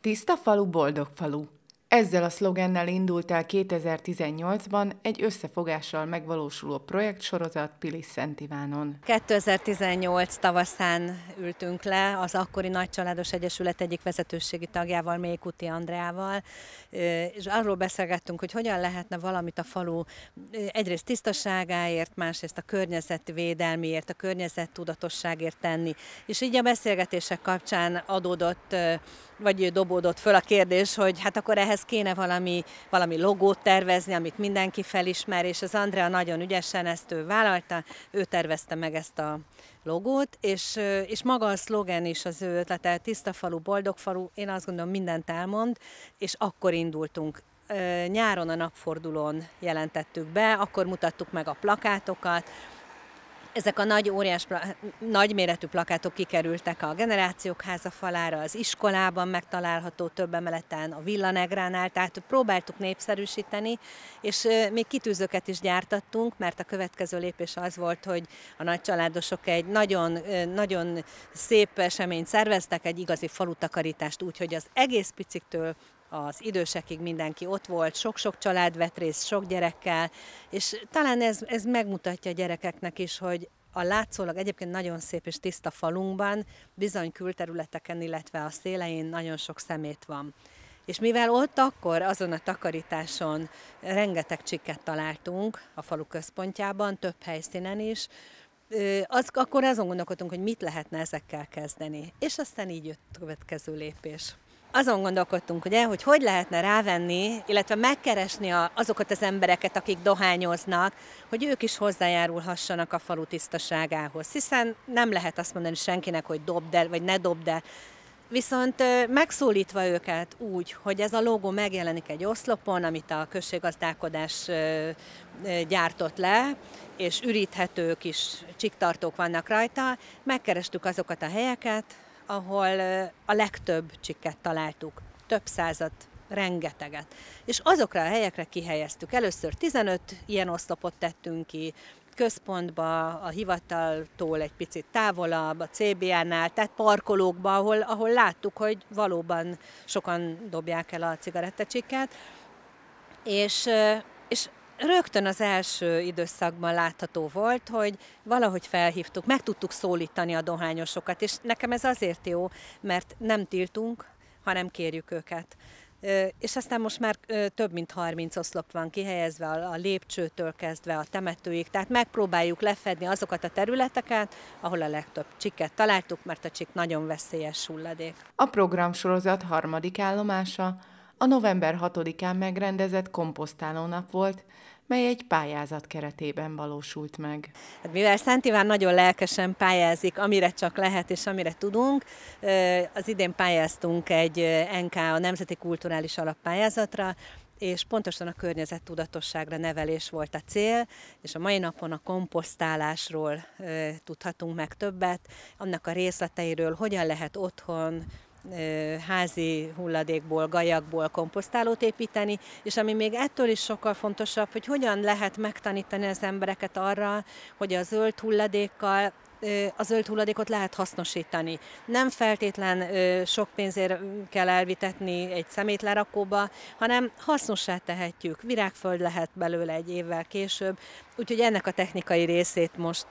Tiszta falu, boldog falu. Ezzel a szlogennel indult el 2018-ban egy összefogással megvalósuló projektsorozat Pilis Szent Ivánon. 2018 tavaszán ültünk le az akkori Nagycsaládos Egyesület egyik vezetőségi tagjával, Mékuti Andreával, és arról beszélgettünk, hogy hogyan lehetne valamit a falu egyrészt tisztaságáért, másrészt a környezetvédelmiért, a környezettudatosságért tenni. És így a beszélgetések kapcsán adódott, vagy dobódott föl a kérdés, hogy hát akkor ehhez ehhez kéne valami, valami logót tervezni, amit mindenki felismer, és az Andrea nagyon ügyesen ezt ő vállalta, ő tervezte meg ezt a logót, és, és maga a szlogen is az ő ötlete, tiszta falu, boldog falu, én azt gondolom mindent elmond, és akkor indultunk. Nyáron a napfordulón jelentettük be, akkor mutattuk meg a plakátokat, ezek a nagy, óriás, nagy méretű plakátok kikerültek a generációk háza falára, az iskolában megtalálható több emeleten, a Villanegránál, tehát próbáltuk népszerűsíteni, és még kitűzőket is gyártattunk, mert a következő lépés az volt, hogy a nagycsaládosok egy nagyon, nagyon szép eseményt szerveztek, egy igazi falutakarítást úgy, hogy az egész piciktől az idősekig mindenki ott volt, sok-sok család vett részt, sok gyerekkel, és talán ez, ez megmutatja a gyerekeknek is, hogy a látszólag egyébként nagyon szép és tiszta falunkban bizony külterületeken, illetve a szélein nagyon sok szemét van. És mivel ott akkor azon a takarításon rengeteg csikket találtunk a falu központjában, több helyszínen is, az, akkor azon gondolkodtunk, hogy mit lehetne ezekkel kezdeni. És aztán így jött a következő lépés azon gondolkodtunk, ugye, hogy hogy lehetne rávenni, illetve megkeresni a, azokat az embereket, akik dohányoznak, hogy ők is hozzájárulhassanak a falu tisztaságához. Hiszen nem lehet azt mondani senkinek, hogy dobd el, vagy ne dobd el. Viszont megszólítva őket úgy, hogy ez a logó megjelenik egy oszlopon, amit a községgazdálkodás gyártott le, és üríthetők is, csiktartók vannak rajta, megkerestük azokat a helyeket, ahol a legtöbb csikket találtuk, több százat, rengeteget. És azokra a helyekre kihelyeztük. Először 15 ilyen oszlopot tettünk ki, központba, a hivataltól egy picit távolabb, a CBA-nál, tehát parkolókba, ahol, ahol láttuk, hogy valóban sokan dobják el a cigarettacsikket, és, és rögtön az első időszakban látható volt, hogy valahogy felhívtuk, meg tudtuk szólítani a dohányosokat, és nekem ez azért jó, mert nem tiltunk, hanem kérjük őket. És aztán most már több mint 30 oszlop van kihelyezve a lépcsőtől kezdve a temetőig, tehát megpróbáljuk lefedni azokat a területeket, ahol a legtöbb csikket találtuk, mert a csik nagyon veszélyes hulladék. A programsorozat harmadik állomása a november 6-án megrendezett komposztálónap volt, mely egy pályázat keretében valósult meg. Hát mivel Szent Iván nagyon lelkesen pályázik, amire csak lehet és amire tudunk, az idén pályáztunk egy NK, a Nemzeti Kulturális Alappályázatra, és pontosan a környezettudatosságra nevelés volt a cél, és a mai napon a komposztálásról e, tudhatunk meg többet, annak a részleteiről, hogyan lehet otthon házi hulladékból, gajakból komposztálót építeni, és ami még ettől is sokkal fontosabb, hogy hogyan lehet megtanítani az embereket arra, hogy a zöld hulladékkal a zöld hulladékot lehet hasznosítani. Nem feltétlen sok pénzért kell elvitetni egy szemétlerakóba, hanem hasznossá tehetjük. Virágföld lehet belőle egy évvel később, úgyhogy ennek a technikai részét most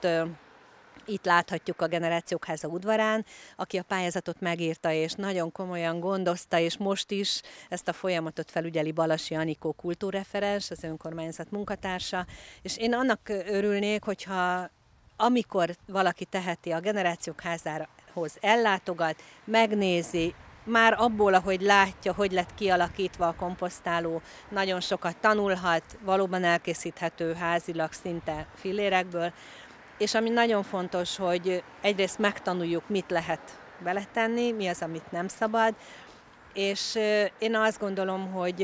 itt láthatjuk a Generációk Háza udvarán, aki a pályázatot megírta, és nagyon komolyan gondozta, és most is ezt a folyamatot felügyeli Balasi Anikó kultúrreferens, az önkormányzat munkatársa, és én annak örülnék, hogyha amikor valaki teheti a Generációk Házához ellátogat, megnézi, már abból, ahogy látja, hogy lett kialakítva a komposztáló, nagyon sokat tanulhat, valóban elkészíthető házilag szinte fillérekből, és ami nagyon fontos, hogy egyrészt megtanuljuk, mit lehet beletenni, mi az, amit nem szabad, és én azt gondolom, hogy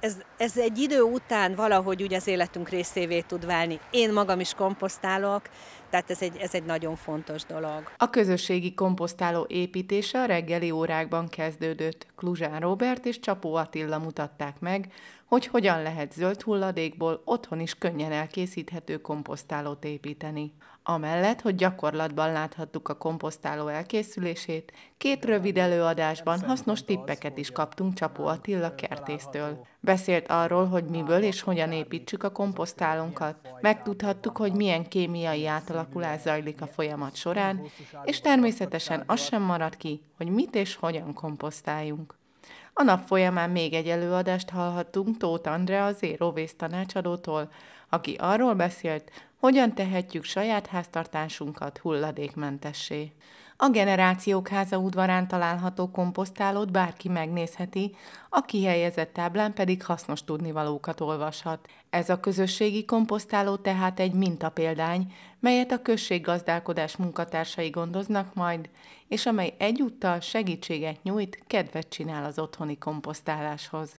ez, ez egy idő után valahogy úgy az életünk részévé tud válni. Én magam is komposztálok, Tehát ez egy, ez egy nagyon fontos dolog. A közösségi komposztáló építése a reggeli órákban kezdődött. Kluzsán Robert és Csapó Attila mutatták meg, hogy hogyan lehet zöld hulladékból otthon is könnyen elkészíthető komposztálót építeni. Amellett, hogy gyakorlatban láthattuk a komposztáló elkészülését, két rövid előadásban hasznos tippeket is kaptunk Csapó Attila kertésztől. Beszélt arról, hogy miből és hogyan építsük a komposztálónkat, megtudhattuk, hogy milyen kémiai átalakulás zajlik a folyamat során, és természetesen az sem marad ki, hogy mit és hogyan komposztáljunk. A nap folyamán még egy előadást hallhattunk Tóth Andrea az Waste tanácsadótól, aki arról beszélt, hogyan tehetjük saját háztartásunkat hulladékmentessé. A Generációk Háza udvarán található komposztálót bárki megnézheti, a kihelyezett táblán pedig hasznos tudnivalókat olvashat. Ez a közösségi komposztáló tehát egy mintapéldány, melyet a községgazdálkodás munkatársai gondoznak majd, és amely egyúttal segítséget nyújt, kedvet csinál az otthoni komposztáláshoz.